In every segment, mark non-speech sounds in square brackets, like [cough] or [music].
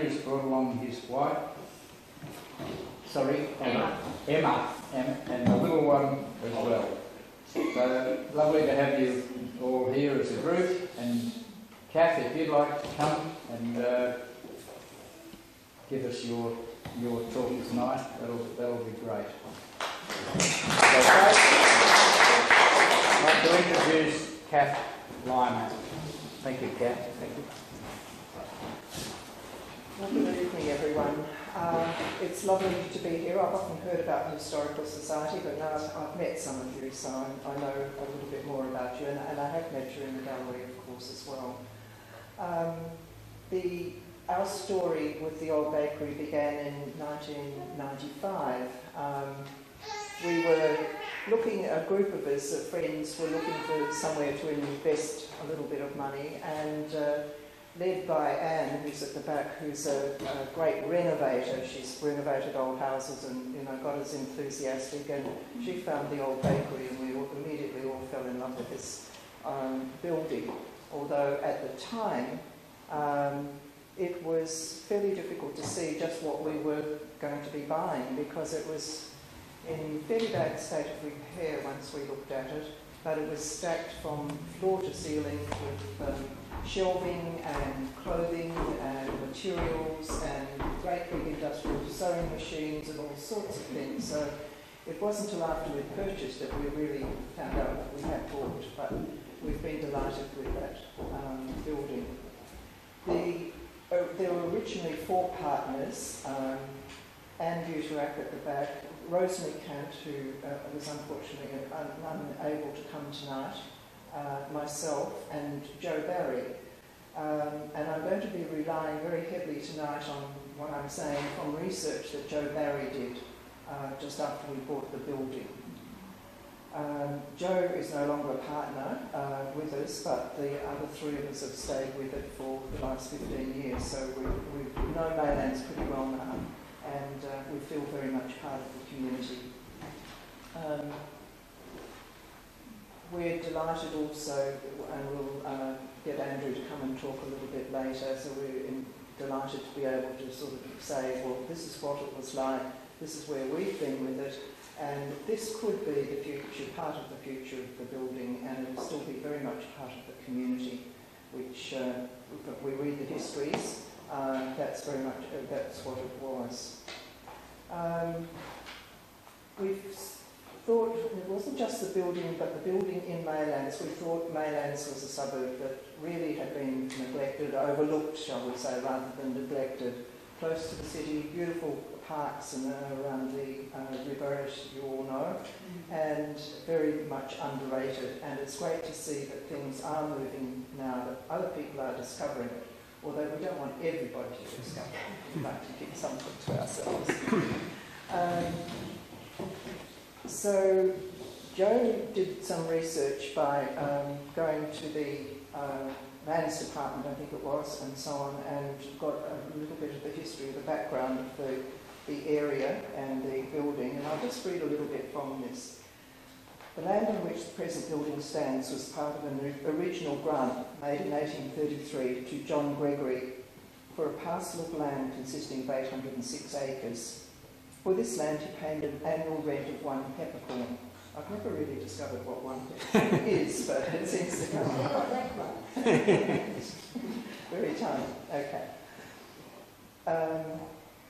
Andrew's brought along his wife, sorry, Emma, Emma, Emma and the little one as well. So lovely to have you all here as a group. And Kath, if you'd like to come and uh, give us your your talk tonight, that'll that'll be great. Okay. I'd like to introduce Kath Lymond. Thank you, Kath. Thank you. Well, good evening, everyone. Uh, it's lovely to be here. I've often heard about the Historical Society, but now I've met some of you, so I, I know a little bit more about you, and, and, I have met you in the gallery, of course, as well. Um, the, our story with the old bakery began in 1995. Um, we were looking, a group of us, friends, were looking for somewhere to invest a little bit of money, and uh, led by Anne, who's at the back, who's a, a, great renovator. She's renovated old houses and you know got us enthusiastic. And she found the old bakery, and we all, immediately all fell in love with this um, building. Although at the time, um, it was fairly difficult to see just what we were going to be buying because it was in fairly bad state of repair once we looked at it. But it was stacked from floor to ceiling with um, shelving and clothing and materials and great big industrial sewing machines and all sorts of things. So it wasn't until after we purchased that we really found out what we had bought, but we've been delighted with that um, building. The, uh, there were originally four partners, um, Anne Buterak at the back, Rosemary Kant, who uh, was unfortunately un- unable to come tonight, uh, myself and Joe Barry. Um, and I'm going to be relying very heavily tonight on what I'm saying from research that Joe Barry did uh, just after we bought the building. Um, Joe is no longer a partner uh, with us, but the other three of us have stayed with it for the last 15 years, so we, we know Maylands pretty well now, and uh, we feel very much part of the community. Um, we're delighted also, and we'll uh, get Andrew to come and talk a little bit later, so we're in, delighted to be able to sort of say, well, this is what it was like, this is where we've been with it, and this could be the future, part of the future of the building, and it will still be very much part of the community, which uh, we read the histories, uh, that's very much, uh, that's what it was. Um, we've thought it wasn't just the building, but the building in Maylands. We thought Maylands was a suburb that really had been neglected, overlooked, shall we say, rather than neglected. Close to the city, beautiful parks and, uh, around the uh, river, as you all know, mm. and very much underrated. And it's great to see that things are moving now, that other people are discovering it. Although we don't want everybody to discover it, we'd like to keep something to ourselves. [coughs] Um, so Joe did some research by um, going to the uh, lands department, I think it was, and so on, and got a little bit of the history, the background of the, the area and the building. And I'll just read a little bit from this. The land on which the present building stands was part of an original grant made in 1833 to John Gregory for a parcel of land consisting of 806 acres. For this land, he paid an annual rent of one peppercorn. I've never really discovered what one peppercorn [laughs] is, but it seems to come. [laughs] Very tiny. Okay. Um,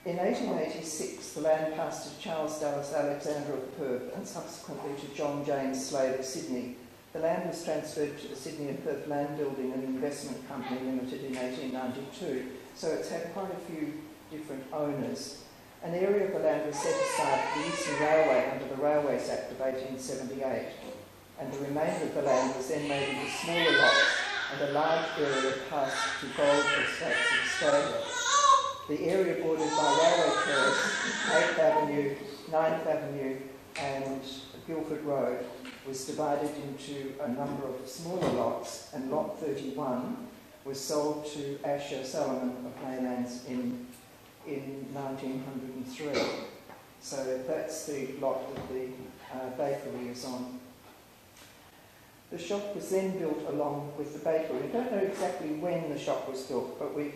in 1886, the land passed to Charles Dallas Alexander of Perth and subsequently to John James Slade of Sydney. The land was transferred to the Sydney and Perth Land Building and Investment Company Limited in 1892, so it's had quite a few different owners. An area of the land was set aside for the Eastern Railway under the Railways Act of 1878, and the remainder of the land was then made into smaller lots and a large area passed to Gold Estates Australia. The area bordered by Railway Terrace, 8th Avenue, 9th Avenue and Guildford Road was divided into a number of smaller lots and lot 31 was sold to Asher Solomon of Maylands in, in 1903. So that's the lot that the uh, bakery is on. The shop was then built along with the bakery. We don't know exactly when the shop was built, but we,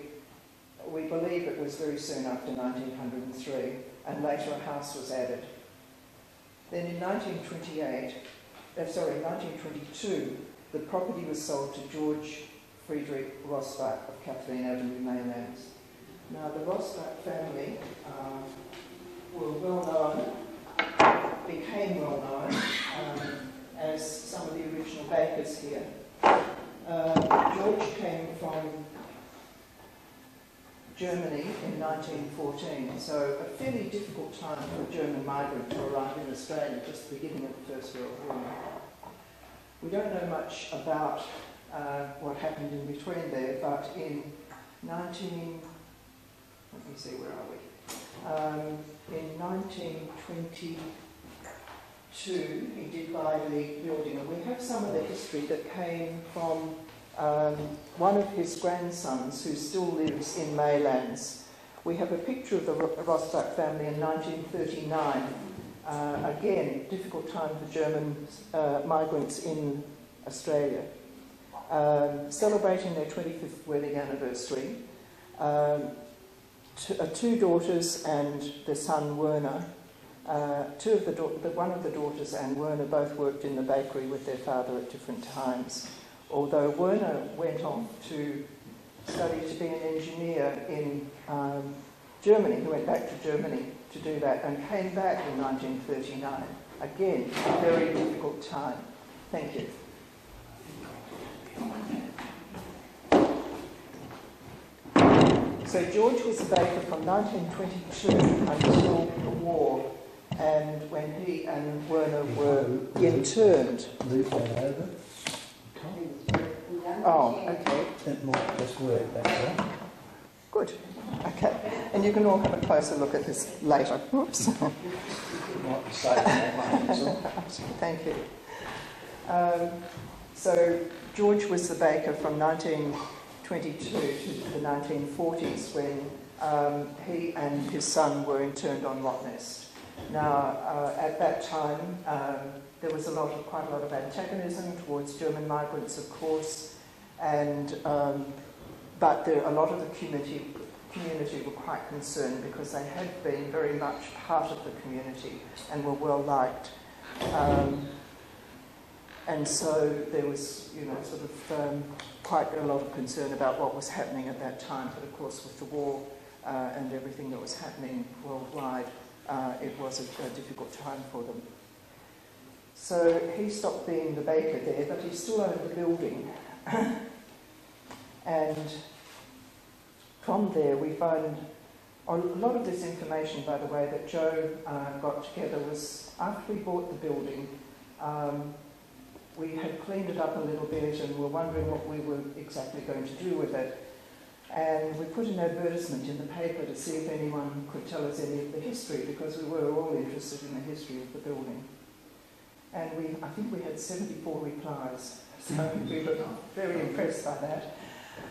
we believe it was very soon after 1903, and later a house was added. Then in 1928, uh, sorry, 1922, the property was sold to George Friedrich Rosbach of Kathleen Avenue, Maylands. Now, the Rosbach family uh, were well known, became well known um, as some of the original bakers here. Uh, George came from Germany in 1914, so a fairly difficult time for a German migrant to arrive in Australia, just the beginning of the First World War. We don't know much about uh, what happened in between there, but in 19, let me see, where are we? Um, in 1922, he did buy the building, and we have some of the history that came from um, one of his grandsons who still lives in Maylands. We have a picture of the Rosbach family in 1939. Uh, again, difficult time for German uh, migrants in Australia. Um, celebrating their 25th wedding anniversary. Um, uh, two daughters and the son Werner. Uh, two of the, the one of the daughters and Werner both worked in the bakery with their father at different times although Werner went on to study to be an engineer in um, Germany. He went back to Germany to do that and came back in 1939. Again, a very difficult time. Thank you. So George was a baker from 1922 until the war, and when he and Werner were interned. Move that over. Oh, okay. It might just work that way. Good. Okay. And you can all have a closer look at this later. Oops. [laughs] Might be safe in that one, that's all. Thank you. Um, so George was the baker from 1922 to the 1940s when um, he and his son were interned on Rottnest. Now, uh, at that time, um, there was a lot of, quite a lot of antagonism towards German migrants, of course, and um, but there, a lot of the community community were quite concerned because they had been very much part of the community and were well liked. Um, and so there was, you know, sort of um, quite a lot of concern about what was happening at that time. But of course, with the war uh, and everything that was happening worldwide, uh, it was a, a difficult time for them. So he stopped being the baker there, but he still owned the building. [coughs] and from there we find a lot of this information, by the way, that Joe uh, got together was after we bought the building, um, we had cleaned it up a little bit and were wondering what we were exactly going to do with it. And we put an advertisement in the paper to see if anyone could tell us any of the history because we were all interested in the history of the building. And we, I think we had 74 replies. So [laughs] we were very impressed by that.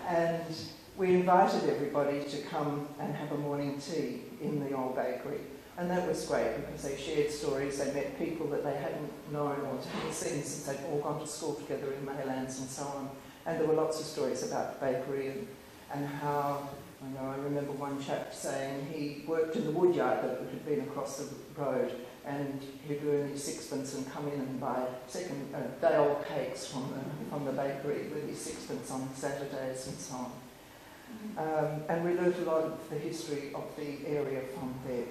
And we invited everybody to come and have a morning tea in the old bakery. And that was great because they shared stories, they met people that they hadn't known or hadn't seen since they'd all gone to school together in Maylands and so on. And there were lots of stories about the bakery and, and how, I know I remember one chap saying he worked in the woodyard that had been across the road and he'd earn his sixpence and come in and buy second uh, day old cakes from the, from the bakery with his sixpence on Saturdays and so on. Um, and we learned a lot of the history of the area from there.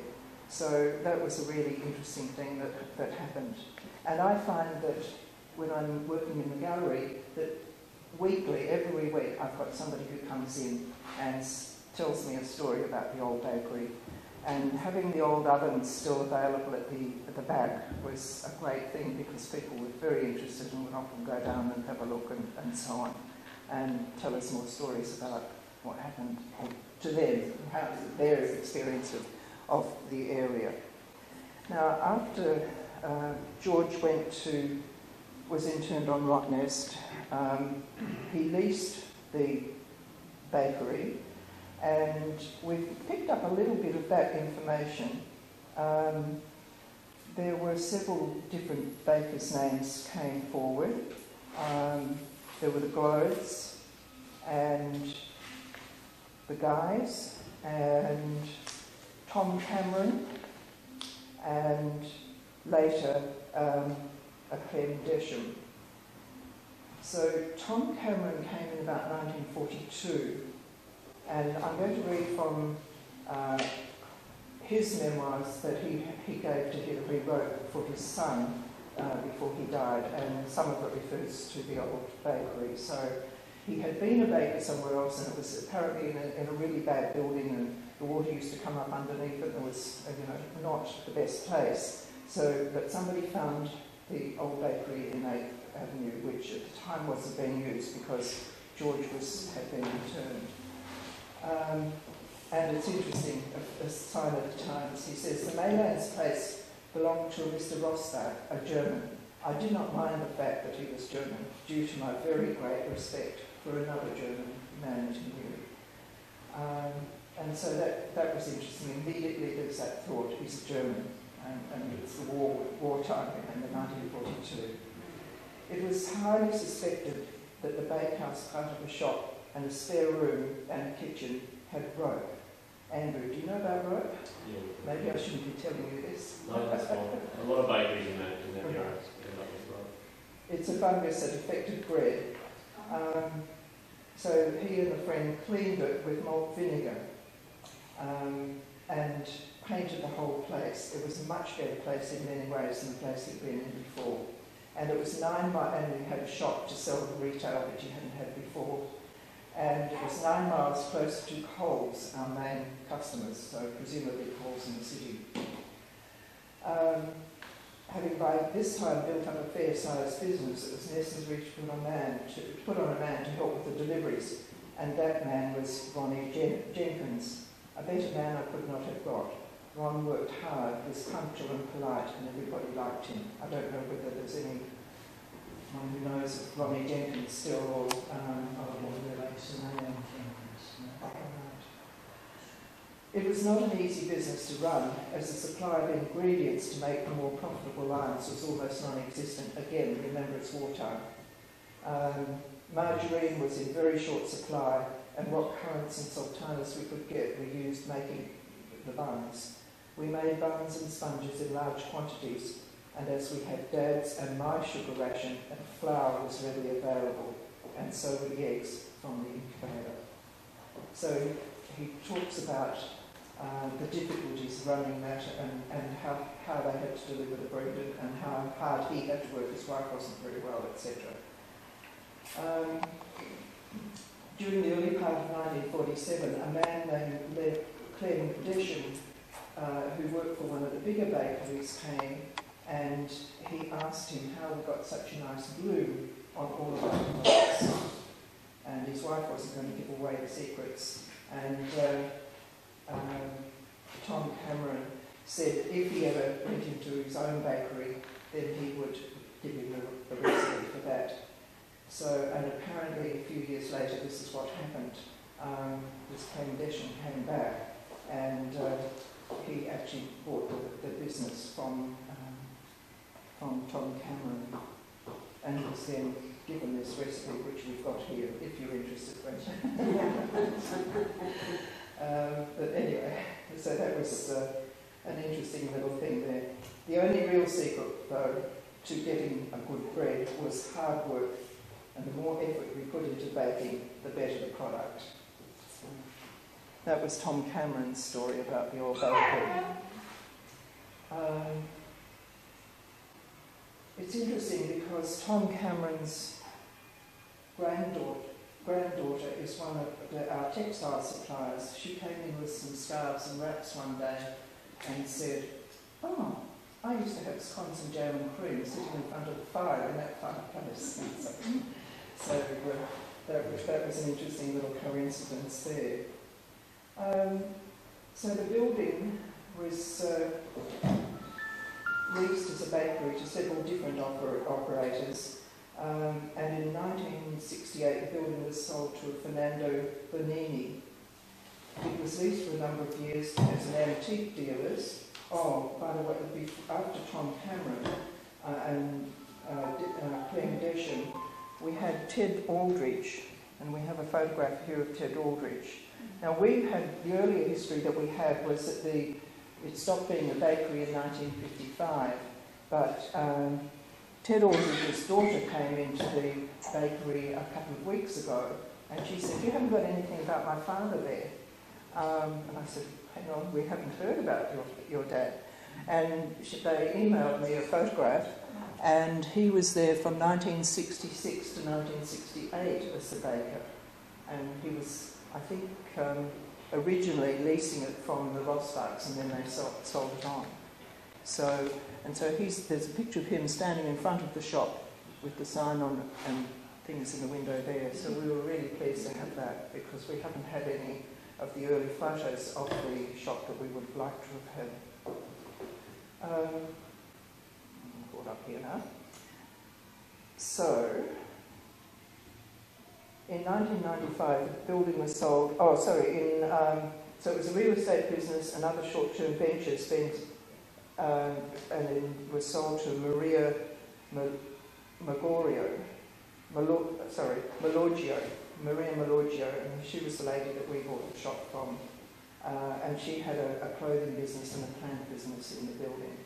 So that was a really interesting thing that, that happened. And I find that when I'm working in the gallery, that weekly, every week, I've got somebody who comes in and tells me a story about the old bakery and having the old ovens still available at the, at the back was a great thing because people were very interested and would often go down and have a look and, and so on. and tell us more stories about what happened to them, how their experience of, of the area. Now, after uh, George went to, was interned on Rottnest, um, he leased the bakery, and we've picked up a little bit of that information. Um, there were several different bakers' names came forward. Um, there were the Glodes and the Guys and Tom Cameron and later um, a Desham. So Tom Cameron came in about 1942 and I'm going to read from uh, his memoirs that he, he gave to he wrote for his son uh, before he died, and some of it refers to the old bakery. So he had been a baker somewhere else, and it was apparently in a, in a really bad building, and the water used to come up underneath it, and it was, you know, not the best place. So, but somebody found the old bakery in 8th Avenue, which at the time wasn't being used because George was had been returned. Um, and it's interesting, a, a sign of the times. He says, the Maylands place belonged to Mr. Rosbach, a German. I did not mind the fact that he was German, due to my very great respect for another German man that he knew. Um, and so that, that was interesting. Immediately there's that thought, he's a German, and, and it's the war, wartime in the 1942. It was highly suspected that the bakehouse part of the shop and a spare room and a kitchen had rope. Andrew, do you know about rope? Yeah. Maybe I shouldn't be telling you this. No, that's fine. A lot of bakeries in that, in that Okay. area. end up with rope. It's a fungus that affected bread. Um, so he and a friend cleaned it with malt vinegar um, and painted the whole place. It was a much better place in many ways than the place he'd been in before. And it was nine miles, and he had a shop to sell the retail that he hadn't had before. And it was nine miles closer to Coles, our main customers, so presumably Coles in the city. Um, having by this time built up a fair-sized business, it was necessary to put on man to put on a man to help with the deliveries, and that man was Ronnie Jen- Jenkins. A better man I could not have got. Ron worked hard, was punctual and polite, and everybody liked him. I don't know whether there's any one who knows Ronnie Jenkins still, or um, Oh? It was not an easy business to run, as the supply of ingredients to make the more profitable lines was almost non-existent. Again, remember it's wartime. Um, margarine was in very short supply, and what currants and sultanas we could get were used making the buns. We made buns and sponges in large quantities, and as we had Dad's and my sugar ration, and flour was readily available, and so were the eggs from the incubator. So he talks about uh, the difficulties running that and, and how, how they had to deliver the bread and, how hard he had to work, his wife wasn't very well, etc. Um, during the early part of 1947, a man named Le Clem uh, who worked for one of the bigger bakeries, came and he asked him how we got such a nice bloom on all of our products. And his wife wasn't going to give away the secrets. And uh, um, Tom Cameron said if he ever went into his own bakery, then he would give him the, recipe for that. So, and apparently a few years later, this is what happened. Um, this Clem Desham came back, and uh, he actually bought the, the business from um, from Tom Cameron, and was then given this recipe, which we've got here, if you're interested. [laughs] um, but anyway, so that was uh, an interesting little thing there. The only real secret, though, to getting a good bread was hard work, and the more effort we put into baking, the better the product. That was Tom Cameron's story about the old bakery. Um, it's interesting because Tom Cameron's granddaughter, granddaughter is one of the, our textile suppliers. She came in with some scarves and wraps one day and said, Oh, I used to have scones and jam and cream sitting in front of the fire in that fireplace. [laughs] so so uh, that was, that was an interesting little coincidence there. Um, so the building was uh, leased as a bakery to several different oper- operators. Um, and in 1968, the building was sold to Fernando Bernini. It was leased for a number of years as an antique dealer's. Oh, by the way, after Tom Cameron uh, and uh, uh, Clem Desham, we had Ted Aldrich, and we have a photograph here of Ted Aldrich. Now, we had the earlier history that we had was that the it stopped being a bakery in 1955, but um, Ted Aldrich's daughter came into the bakery a couple of weeks ago, and she said, "You haven't got anything about my father there." Um, and I said, "Hang on, we haven't heard about your your dad." And she, they emailed me a photograph, and he was there from 1966 to 1968 as the baker, and he was, I think. Um, originally leasing it from the Rosbachs and then they sold, sold it on. So, and so he's, there's a picture of him standing in front of the shop with the sign on and things in the window there. So we were really pleased to have that because we haven't had any of the early photos of the shop that we would liked to have had. Um, I'm caught up here now. So, in 1995, the building was sold. Oh, sorry. In um, so it was a real estate business and other short-term ventures, being, and it was sold to Maria Magorio, Malo, sorry, Malogio, Maria Malogio, and she was the lady that we bought the shop from. Uh, and she had a, a clothing business and a plant business in the building.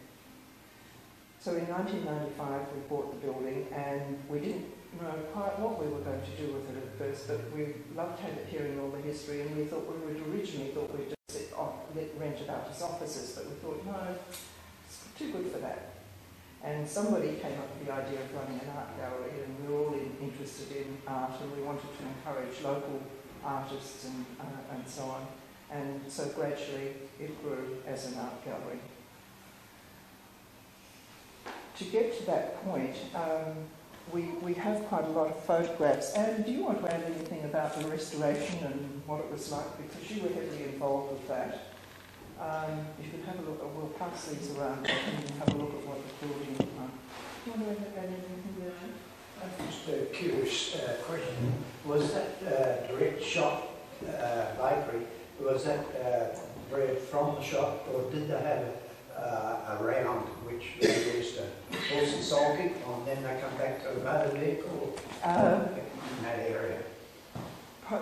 So in 1995, we bought the building, and we didn't know quite what we were going to do with it at first, but we loved hearing all the history, and we thought we would originally thought we'd just off, rent it out as offices, but we thought no, too good for that. And somebody came up with the idea of running an art gallery, and we were all in, interested in art, and we wanted to encourage local artists and, uh, and so on. And so gradually it grew as an art gallery. To get to that point, um, we, we have quite a lot of photographs. And do you want to add anything about the restoration and what it was like? Because you were heavily involved with that. Um, you can have a look, we'll pass these around and you can have a look at what the building looked like. Do you want to add anything there? Just a curious uh, question. Was that uh, direct shop uh, bakery, was that uh, bread from the shop or did they have uh, a round which they used to horse and sulky and then they come back to a motor vehicle Um, in that area?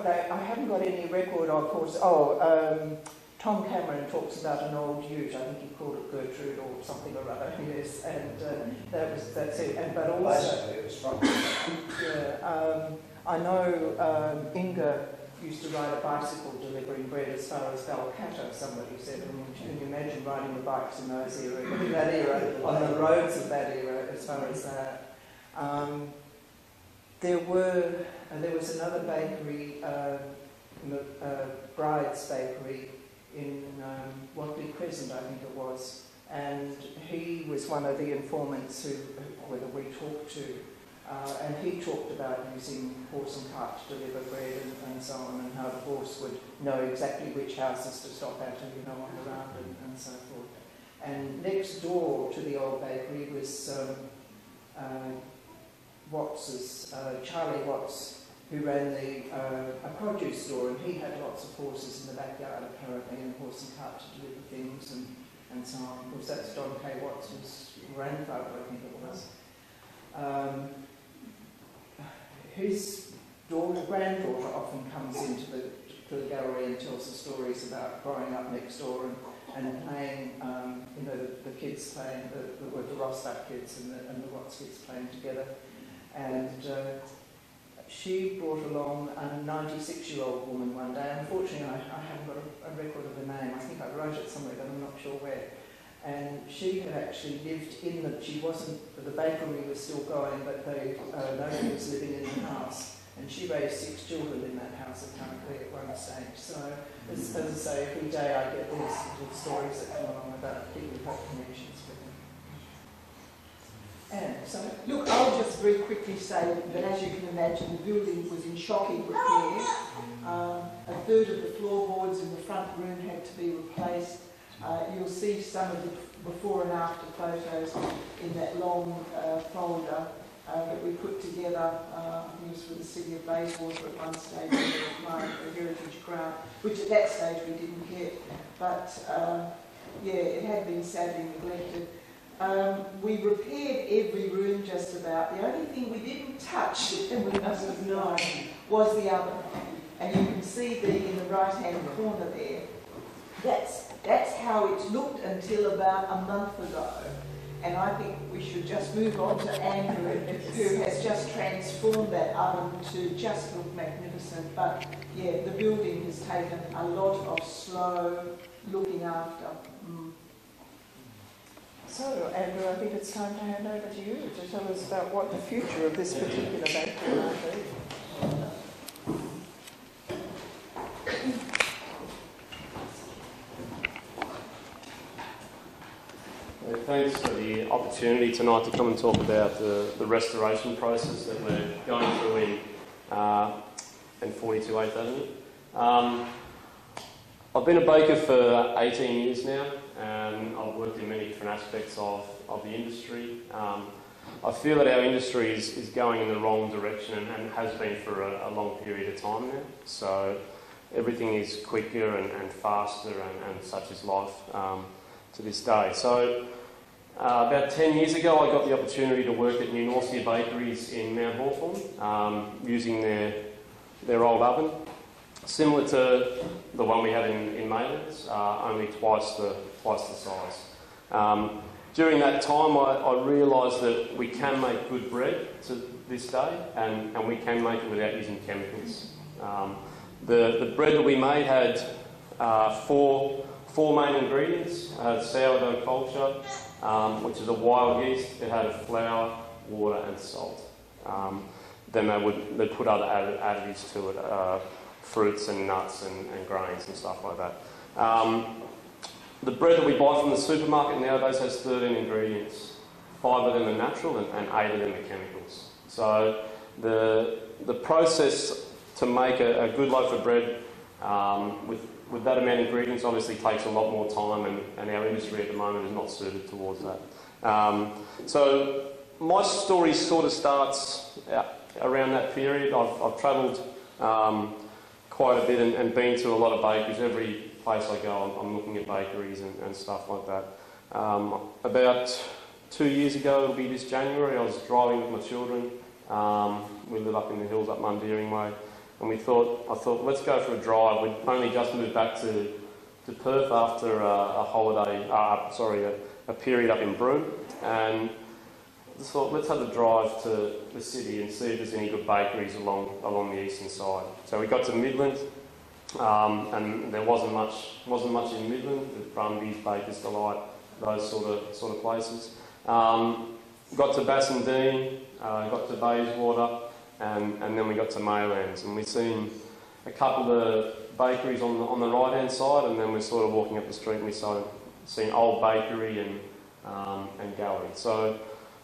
They- I haven't got any record of course. Oh, um, Tom Cameron talks about an old ute. I think he called it Gertrude or something or other. [laughs] Yes, and uh, that was that's it. And but also, it was from yeah, um, I know um, Inga used to ride a bicycle delivering bread as far as Balcatta. Somebody said, and can you imagine riding the bikes in those era, that era, on the roads of that era, as far as that. Um, there were, and there was another bakery, uh, uh, Bride's Bakery in um, Whatley Crescent, I think it was, and he was one of the informants who, whether we talked to, uh, and he talked about using horse and cart to deliver bread and, and so on, and how the horse would know exactly which houses to stop at, and you know, on the round and, and so forth. And next door to the old bakery was um, uh, Watts's, uh, Charlie Watts, who ran the uh, a produce store, and he had lots of horses in the backyard apparently, and horse and cart to deliver things and, and so on. Of course, that's John K. Watts' grandfather, I think it was. Um, his daughter, granddaughter often comes into the, to the gallery and tells the stories about growing up next door and, and playing, um, you know, the, the kids playing, the, the, the kids and the, and the Watts kids playing together. And uh, she brought along a 96-year-old woman one day. Unfortunately, I, I haven't got a, a record of her name. I think I wrote it somewhere, but I'm not sure where. And she had actually lived in the, she wasn't, the bakery was still going, but they, uh, was living in the house. And she raised six children in that house apparently at one stage. So, as, as I say, every day I get these little stories that come along about people have connections them. Look, I'll just very quickly say that as you can imagine, the building was in shocking repair. Um, a third of the floorboards in the front room had to be replaced. Uh, you'll see some of the before and after photos in that long uh, folder uh, that we put together. Uh, I think it was for the City of Bayswater at one stage, a heritage grant, which at that stage we didn't get. But um, yeah, it had been sadly neglected. Um, we repaired every room just about. The only thing we didn't touch, [laughs] and we must have known, was the oven. And you can see the in the right hand corner there. That's that's how it looked until about a month ago. And I think we should just move on to Andrew, who has just transformed that oven to just look magnificent. But yeah, the building has taken a lot of slow looking after. So, Andrew, I think it's time to hand over to you to tell us about what the future of this particular bakery might be. Thanks for the opportunity tonight to come and talk about the, the restoration process that we're going through in, uh, in 42 8th Avenue. Um, I've been a baker for 18 years now and I've worked in many different aspects of, of the industry. Um, I feel that our industry is, is going in the wrong direction and, and has been for a, a long period of time now. So everything is quicker and, and faster and, and such is life. Um, to this day. So, uh, about 10 years ago, I got the opportunity to work at New Norcia Bakeries in Mount Hawthorn um, using their, their old oven, similar to the one we have in, in Maylands, uh, only twice the, twice the size. Um, during that time, I, I realised that we can make good bread to this day, and, and we can make it without using chemicals. Um, the, the bread that we made had uh, four four main ingredients. Sourdough culture, um, which is a wild yeast. It had flour, water, and salt. Um, then they would they put other added, additives to it, uh, fruits and nuts and, and, grains and stuff like that. Um, the bread that we buy from the supermarket nowadays has 13 ingredients. Five of them are natural and, and eight of them are chemicals. So the, the process to make a, a good loaf of bread um, with with that amount of ingredients obviously takes a lot more time and, and our industry at the moment is not suited towards that. Um, so my story sort of starts around that period. I've, I've travelled um, quite a bit and, and, been to a lot of bakeries. Every place I go, I'm, I'm looking at bakeries and, and stuff like that. Um, about two years ago, it'll be this January, I was driving with my children. Um, we live up in the hills up Mundaring Way and we thought, I thought, let's go for a drive. We'd only just moved back to, to Perth after a, a holiday, uh, sorry, a, a, period up in Broome, and I thought, let's have a drive to the city and see if there's any good bakeries along along the eastern side. So we got to Midland, um, and there wasn't much wasn't much in Midland. The Brumbies, Baker's Delight, those sort of sort of places. Um, got to Bassendean, uh, got to Bayswater and, and then we got to Maylands, and we've seen a couple of bakeries on the, on the right hand side, and then we're sort of walking up the street and we saw seen Old Bakery and, um, and Gallery. So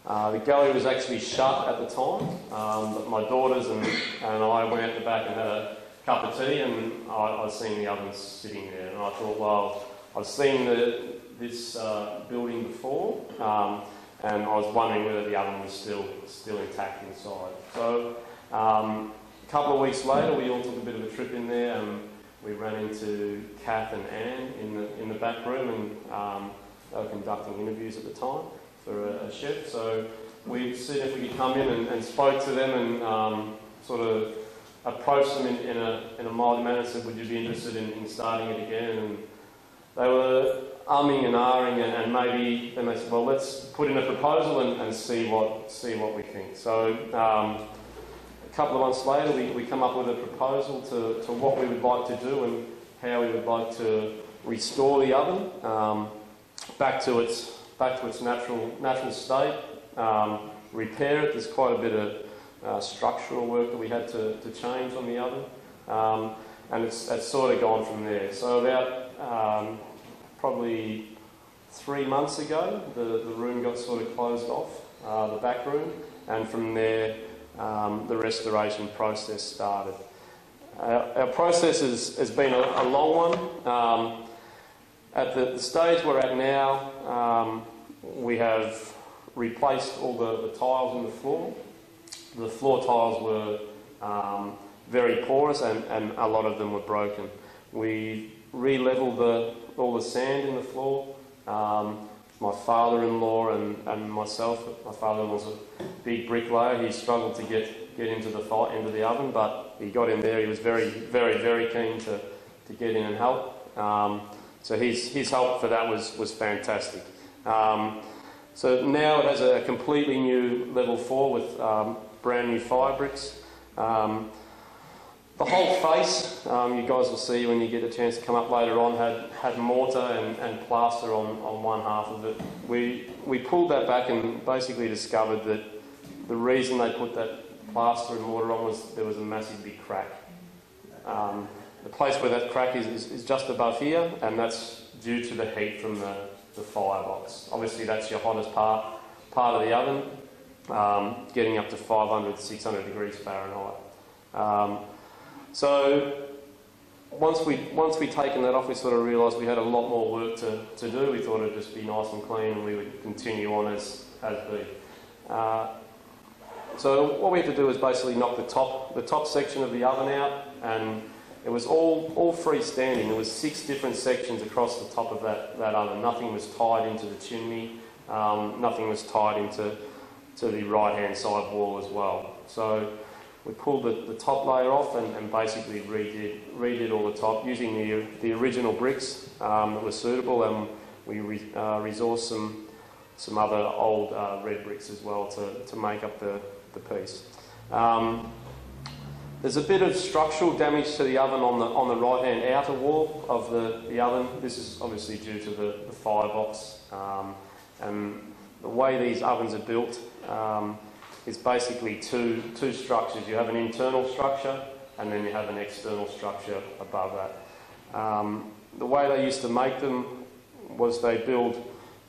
uh, the gallery was actually shut at the time, um, but my daughters and, and I went out the back and had a cup of tea, and I, I'd seen the ovens sitting there, and I thought, well, I've seen the, this uh, building before. Um, and I was wondering whether the oven was still still intact inside. So um, a couple of weeks later, we all took a bit of a trip in there, and we ran into Kath and Anne in the in the back room, and um, they were conducting interviews at the time for a, a chef. So we said if we could come in and, and spoke to them and um, sort of approached them in, in, a, in a mild manner, said, would you be interested in, in starting it again? And they were umming and ahhing, and, and, maybe then they said, well, let's put in a proposal and, and see what see what we think. So um, a couple of months later, we, we come up with a proposal to, to what we would like to do and how we would like to restore the oven um, back to its back to its natural natural state, um, repair it. There's quite a bit of uh, structural work that we had to, to change on the oven, um, and it's, it's sort of gone from there. So about um, probably three months ago, the, the room got sort of closed off uh, the back room, and from there um, the restoration process started. Our, our process has, has been a, a long one. Um, at the, the stage we're at now, um, we have replaced all the, the tiles in the floor. The floor tiles were um, very porous and, and a lot of them were broken. We re-leveled the, all the sand in the floor. Um, my father-in-law and, and myself, my father-in-law's a big bricklayer. He struggled to get, get into the into the oven, but he got in there. He was very, very, very keen to, to get in and help. Um, so his, his help for that was, was fantastic. Um, so now it has a completely new level four with um, brand new fire bricks. Um, the whole face, um, you guys will see when you get a chance to come up later on, had, had mortar and, and plaster on, on one half of it. We, we pulled that back and basically discovered that the reason they put that plaster and mortar on was there was a massive big crack. Um, the place where that crack is, is, is just above here, and that's due to the heat from the, the firebox. Obviously, that's your hottest part, part of the oven, um, getting up to 500, 600 degrees Fahrenheit. Um, so once we once we taken that off, we sort of realised we had a lot more work to, to do. We thought it'd just be nice and clean, and we would continue on as as be. Uh, so what we had to do was basically knock the top the top section of the oven out, and it was all all freestanding. There was six different sections across the top of that, that oven. Nothing was tied into the chimney. Um, nothing was tied into to the right hand side wall as well. So we pulled the, the top layer off and, and basically redid, redid all the top using the, the original bricks um, that were suitable and we re, uh, resourced some, some other old uh, red bricks as well to, to make up the, the piece. Um, there's a bit of structural damage to the oven on the, on the right hand outer wall of the, the oven. This is obviously due to the, the firebox um, and the way these ovens are built. Um, is basically two, two structures. You have an internal structure and then you have an external structure above that. Um, the way they used to make them was they build,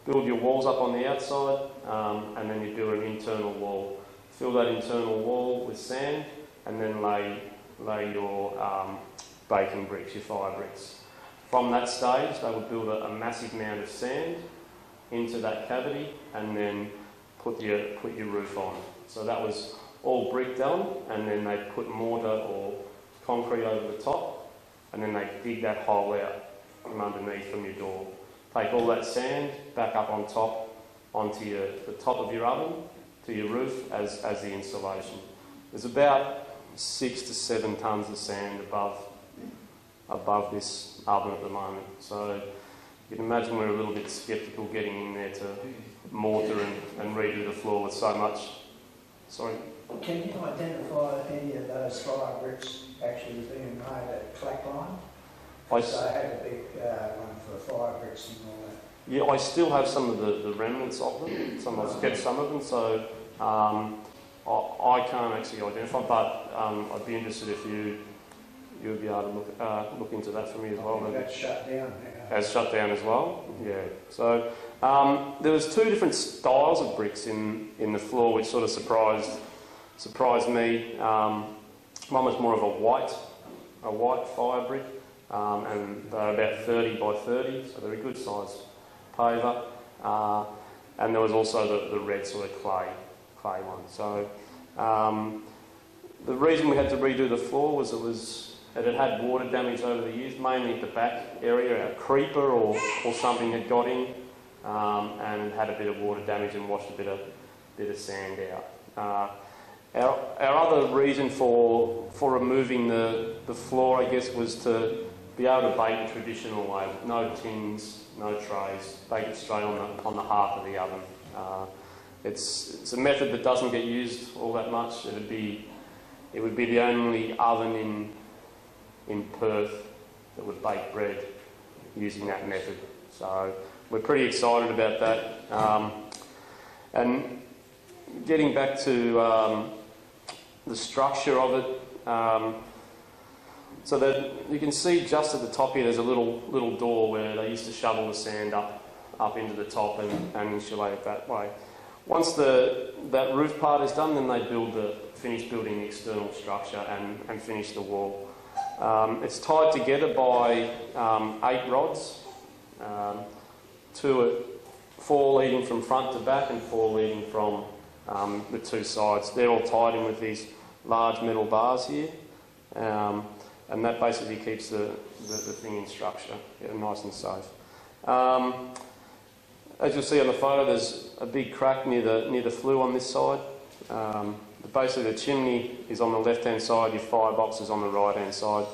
build your walls up on the outside um, and then you build an internal wall. Fill that internal wall with sand and then lay, lay your um, baking bricks, your fire bricks. From that stage, they would build a, a massive mound of sand into that cavity and then put your, put your roof on. So that was all brick done, and then they put mortar or concrete over the top, and then they dig that hole out from underneath from your door. Take all that sand back up on top onto your, the top of your oven to your roof as, as the insulation. There's about six to seven tonnes of sand above above this oven at the moment. So you can imagine we're a little bit sceptical getting in there to mortar and, and redo the floor with so much Sorry. Can you identify any of those fire bricks actually being made at Clackline? I, So I had a big uh, one for fire bricks and all that. yeah, I still have some of the, the remnants of them. Some I've kept some of them, so um, I, I can't actually identify. But um, I'd be interested if you you would be able to look uh, look into that for me as I well. think that's shut down. Has shut down as well. Yeah. So um, there was two different styles of bricks in, in the floor, which sort of surprised surprised me. Um, one was more of a white a white fire brick, um, and they're about 30 by 30, so they're a good sized paver. Uh, and there was also the, the red sort of clay clay one. So um, the reason we had to redo the floor was it was it had had water damage over the years, mainly at the back area. A creeper or, or something had got in um, and had a bit of water damage and washed a bit of bit of sand out. Uh, our, our other reason for for removing the, the floor, I guess, was to be able to bake the traditional way, no tins, no trays, bake it straight on the on the hearth of the oven. Uh, it's it's a method that doesn't get used all that much. It'd be it would be the only oven in in Perth that would bake bread using that method. So we're pretty excited about that. Um, and getting back to um, the structure of it, um, so that you can see just at the top here, there's a little little door where they used to shovel the sand up up into the top and, and insulate it that way. Once the, that roof part is done, then they build the, finish building the external structure and, and finish the wall. Um, it's tied together by um, eight rods, um, two four leading from front to back and four leading from um, the two sides. They're all tied in with these large metal bars here, um, and that basically keeps the, the, the thing in structure, yeah, nice and safe. As you'll see on the photo, there's a big crack near the near the flue on this side. Um, of the chimney is on the left-hand side. Your firebox is on the right-hand side.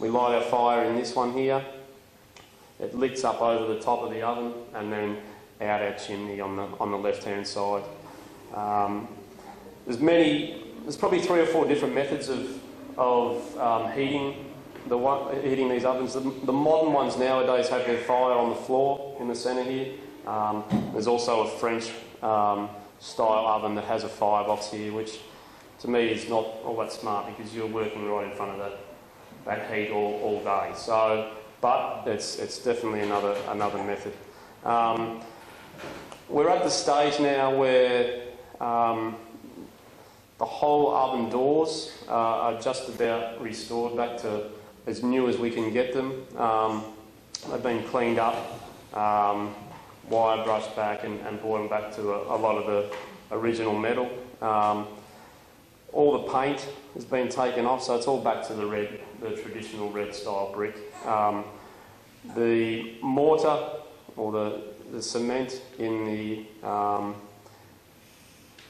We light our fire in this one here. It licks up over the top of the oven and then out our chimney on the on the left-hand side. Um, there's many. There's probably three or four different methods of of um, heating the heating these ovens. The, the modern ones nowadays have their fire on the floor in the centre here. Um, there's also a French um, style oven that has a firebox here, which to me is not all that smart because you're working right in front of that, that heat all, all day. So, but it's, it's definitely another, another method. Um, we're at the stage now where um, the whole oven doors uh, are just about restored back to as new as we can get them. Um, they've been cleaned up, um, wire brushed back, and, and brought them back to a, a lot of the original metal. Um, all the paint has been taken off, so it's all back to the red, the traditional red style brick. Um, the mortar or the, the cement in the um,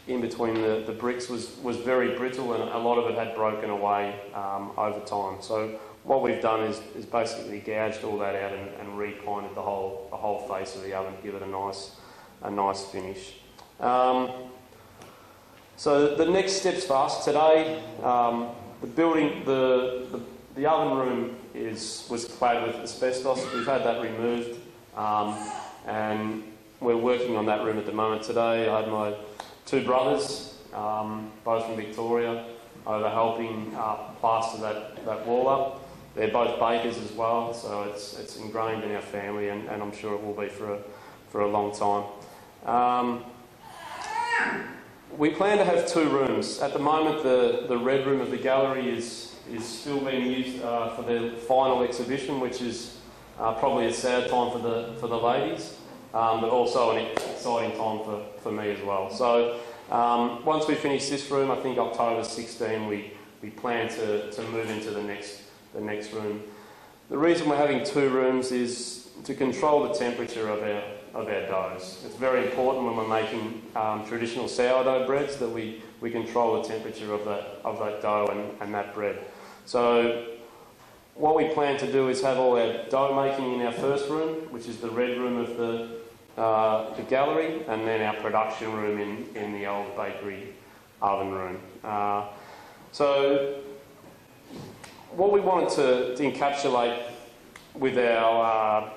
in between the, the bricks was, was very brittle and a lot of it had broken away um, over time. So what we've done is, is basically gouged all that out and, and repointed the whole, the whole face of the oven to give it a nice, a nice finish. Um, so the next steps for us today, um, the building, the, the, the, oven room is, was clad with asbestos. We've had that removed um, and we're working on that room at the moment today. I had my two brothers, um, both from Victoria, over helping uh, plaster that, that wall up. They're both bakers as well, so it's, it's ingrained in our family and, and I'm sure it will be for a, for a long time. Um, we plan to have two rooms. At the moment, the, the red room of the gallery is, is still being used uh, for the final exhibition, which is uh, probably a sad time for the, for the ladies, um, but also an exciting time for, for me as well. So um, once we finish this room, I think October 16, we, we plan to, to move into the next, the next room. The reason we're having two rooms is to control the temperature of our, of our doughs. It's very important when we're making um, traditional sourdough breads that we, we control the temperature of that, of that dough and, and that bread. So what we plan to do is have all our dough making in our first room, which is the red room of the, uh, the gallery, and then our production room in, in the old bakery oven room. Uh, so what we wanted to, to encapsulate with our,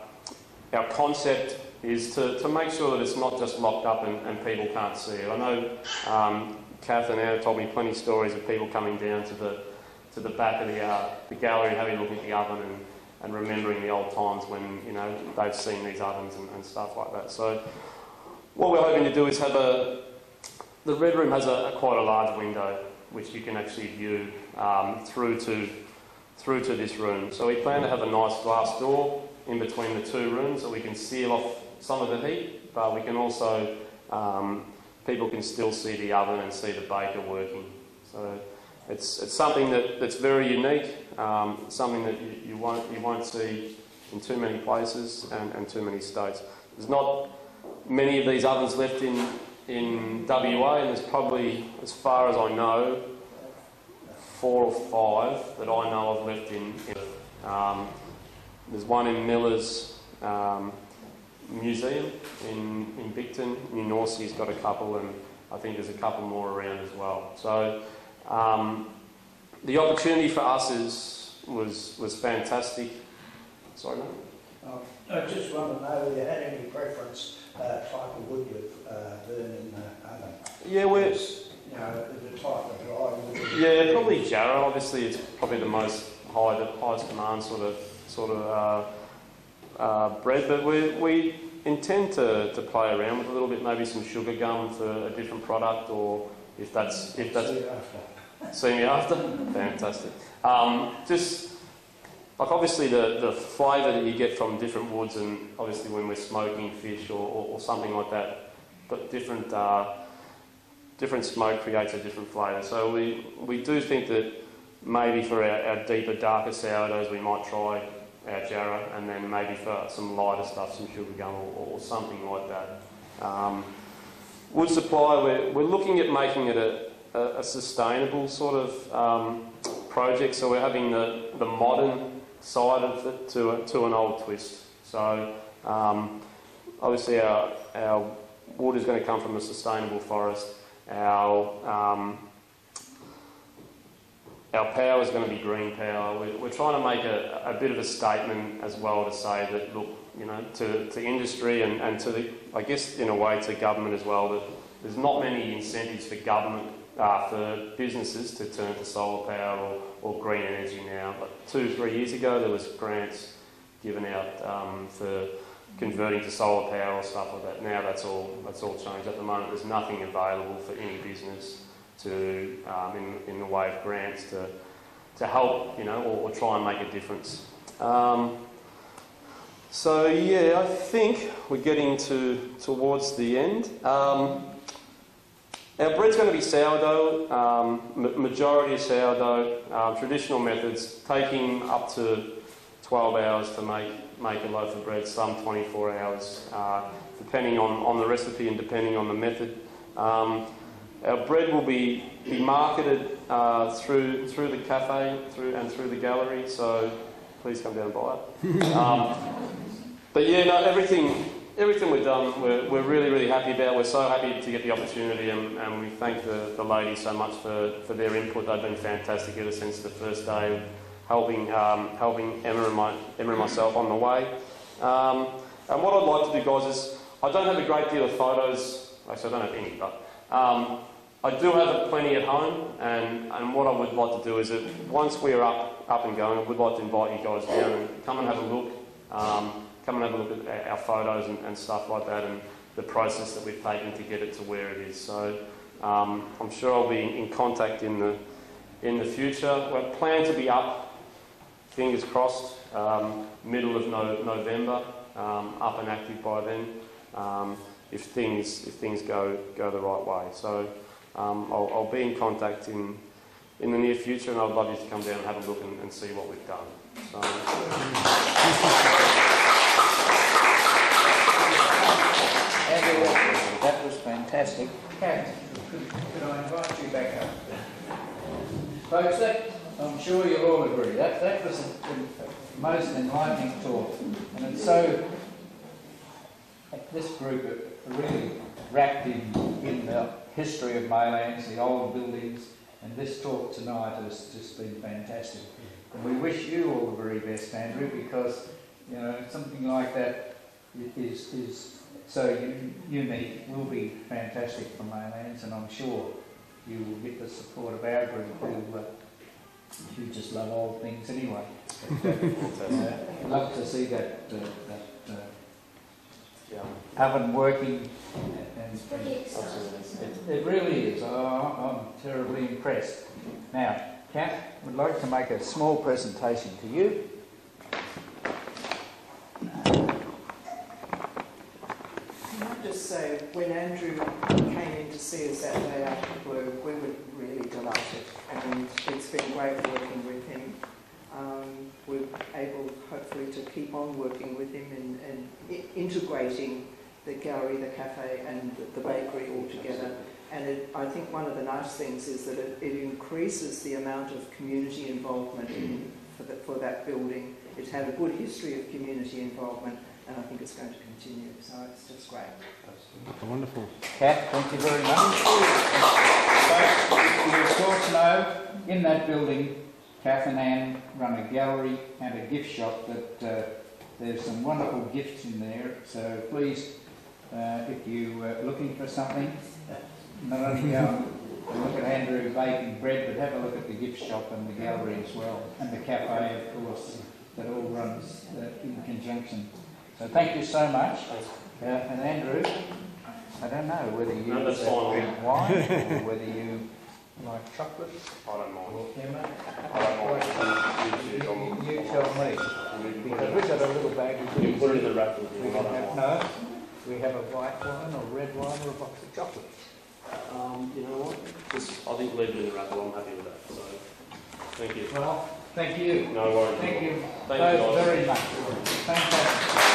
uh, our concept is to, to make sure that it's not just locked up and, and people can't see it. I know um, Kath and Anna told me plenty of stories of people coming down to the, to the back of the, uh, the gallery and having a look at the oven and, and remembering the old times when you know they've seen these ovens and, and stuff like that. So what we're hoping to do is have a the red room has a, a quite a large window which you can actually view um, through to through to this room. So we plan to have a nice glass door in between the two rooms so we can seal off some of the heat, but we can also, um, people can still see the oven and see the baker working. So it's, it's something that, that's very unique, um, something that you, you, won't, you won't see in too many places and, and too many states. There's not many of these ovens left in, in WA, and there's probably, as far as I know, four or five that I know of left in. in um, there's one in Miller's um, Museum in, in Bicton. New Norcia's got a couple, and I think there's a couple more around as well. So um, the opportunity for us is, was, was fantastic. Sorry, mate? Um, I just want to know whether you had any preference uh, type of wood you uh, burn in the oven. Yeah, we're, You know, type of. Yeah, probably Jarrah. Obviously, it's probably the most high, the highest demand sort of sort of uh, uh, bread. But we we intend to, to play around with a little bit, maybe some sugar gum for a different product, or if that's if that's See you after. See me after? Fantastic. Um, just like obviously the, the flavour that you get from different woods, and obviously when we're smoking fish or, or, or something like that, but different uh, different smoke creates a different flavour. So we, we do think that maybe for our, our deeper, darker sourdoughs, we might try our jarrah, and then maybe for some lighter stuff, some sugar gum or, or something like that. Um, wood supply, we're, we're looking at making it a, a, a sustainable sort of um, project. So we're having the, the modern side of it to, a, to an old twist. So um, obviously our, our wood is going to come from a sustainable forest. Our, um, our power is going to be green power. We're, we're trying to make a, a bit of a statement as well to say that, look, you know, to, to industry and, and to the, I guess in a way to government as well, that there's not many incentives for government uh, for businesses to turn to solar power or, or green energy now. But two, three years ago, there was grants given out um, for converting to solar power or stuff like that. Now that's all that's all changed. At the moment, there's nothing available for any business to um, in, in the way of grants to to help, you know, or, or try and make a difference. Um, so yeah, I think we're getting to towards the end. Um, our bread's going to be sourdough, um, majority of sourdough, um, traditional methods, taking up to 12 hours to make, make a loaf of bread, some 24 hours, uh, depending on, on the recipe and depending on the method. Um, our bread will be, be marketed uh, through, through the cafe through, and through the gallery, so please come down and buy it. [laughs] Um, but yeah, no, everything, everything we've done, we're, we're really, really happy about. We're so happy to get the opportunity, and, and we thank the, the ladies so much for, for their input. They've been fantastic ever since the first day, helping, um, helping Emma, and my, Emma and myself on the way. Um, and what I'd like to do, guys, is I don't have a great deal of photos. Actually, I don't have any, but um, I do have plenty at home. And, and what I would like to do is that once we're up, up and going, I would like to invite you guys down and come and have a look. Um, come and have a look at our photos and, and stuff like that and the process that we've taken to get it to where it is. So um, I'm sure I'll be in contact in the, in the future. We plan to be up, fingers crossed, um, middle of no, November, um, up and active by then, um, if things, if things go, go the right way. So um, I'll, I'll be in contact in, in the near future and I'd love you to come down and have a look and, and see what we've done. So, that was fantastic. Kath, could, could I invite you back up? Folks, that, I'm sure you'll all agree, that, that was a most enlightening talk. And it's so, this group really wrapped in, in the history of Maylands, the old buildings, and this talk tonight has just been fantastic. And we wish you all the very best, Andrew, because, you know, something like that is, is so unique, will be fantastic for Maylands, and I'm sure you will get the support of our group who, uh, who just love old things anyway. But, [laughs] uh, love to see that, uh, that uh, yeah, oven working, and, and absolutely. it, it really is. Oh, I'm terribly impressed. Now, Kath would like to make a small presentation to you. Can I just say, when Andrew came in to see us that day after work, we were and it's been great working with him. Um, we're able, hopefully, to keep on working with him and, integrating the gallery, the cafe, and the, the bakery all together. And it, I think one of the nice things is that it, it increases the amount of community involvement in, for, the, for that building. It's had a good history of community involvement, and I think it's going to continue. So it's just great. Wonderful. Kath, thank you very much. Folks, you of course know, in that building, Kath and Anne run a gallery and a gift shop that uh, there's some wonderful gifts in there. So please, uh, if you're uh, looking for something, not only go and look at Andrew baking bread, but have a look at the gift shop and the gallery as well, and the cafe, of course, that all runs uh, in conjunction. So thank you so much. Thanks. Uh, and Andrew, I don't know whether you No, that's fine. drink wine or whether you like chocolate I don't mind. or Emma. I don't mind. You, you, You, you, you tell me. Because we've got a little bag of you put it in the raffle. We can have, no, we have a white wine or red wine or a box of chocolates. Um, you know what? Just, I think leave it in the raffle. I'm happy with that. So, thank you. Well, thank you. No worries. Thank you Thank you, both guys. very much.